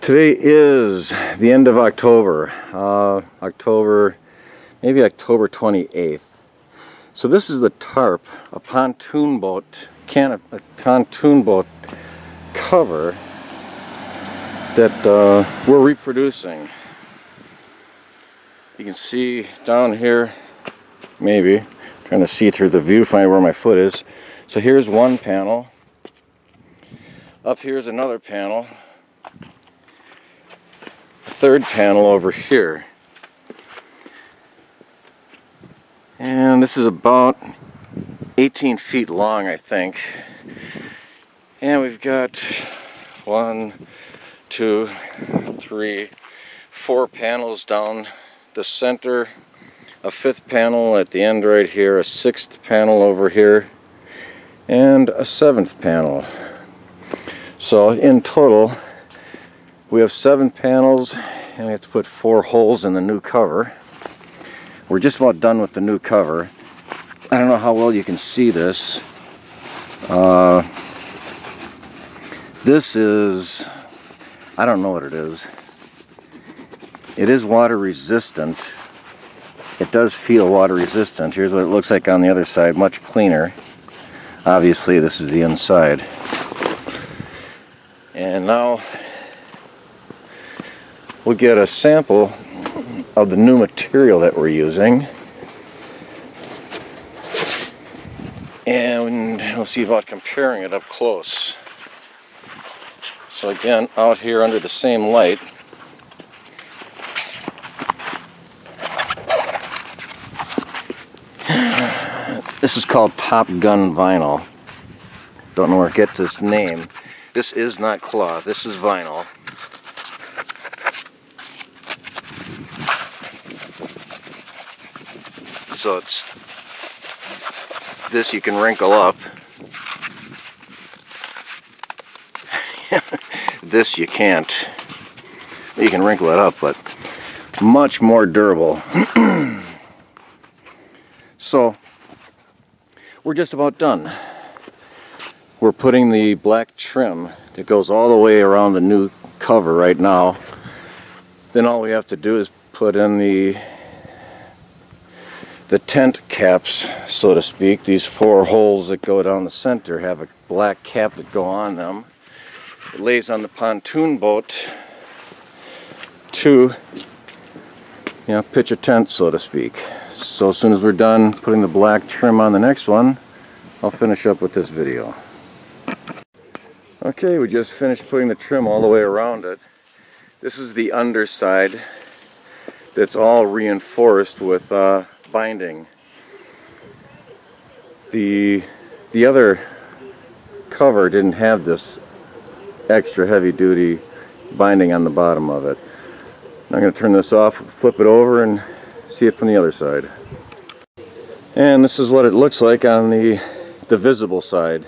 Today is the end of October, uh, October, maybe October 28th. So this is the tarp, a pontoon boat, can a pontoon boat cover that uh, we're reproducing. You can see down here, maybe, trying to see through the viewfinder where my foot is. So here's one panel. Up here's another panel third panel over here. And this is about 18 feet long, I think. And we've got one, two, three, four panels down the center, a fifth panel at the end right here, a sixth panel over here, and a seventh panel. So in total, we have seven panels and we have to put four holes in the new cover. We're just about done with the new cover. I don't know how well you can see this. Uh, this is, I don't know what it is. It is water resistant. It does feel water resistant. Here's what it looks like on the other side, much cleaner. Obviously this is the inside. And now we'll get a sample of the new material that we're using. And we'll see about comparing it up close. So again, out here under the same light, this is called Top Gun Vinyl. Don't know where it gets its name. This is not cloth, this is vinyl. So it's this you can wrinkle up. This you can't. You can wrinkle it up but much more durable. So we're just about done. We're putting the black trim that goes all the way around the new cover right now. Then all we have to do is put in the the tent caps, so to speak, these four holes that go down the center have a black cap that go on them. It lays on the pontoon boat to you know, pitch a tent, so to speak. So as soon as we're done putting the black trim on the next one, I'll finish up with this video. Okay, we just finished putting the trim all the way around it. This is the underside that's all reinforced with uh, binding. The, the other cover didn't have this extra heavy duty binding on the bottom of it. I'm going to turn this off, flip it over and see it from the other side. And this is what it looks like on the, the visible side.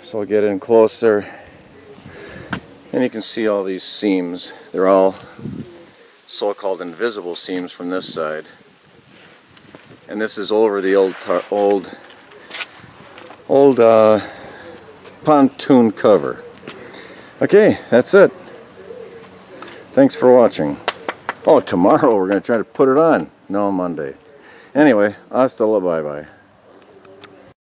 So I'll get in closer and you can see all these seams. They're all so-called invisible seams from this side. And this is over the old old old uh, pontoon cover. Okay, that's it. Thanks for watching. Oh, tomorrow we're going to try to put it on. No, Monday. Anyway, hasta la bye-bye.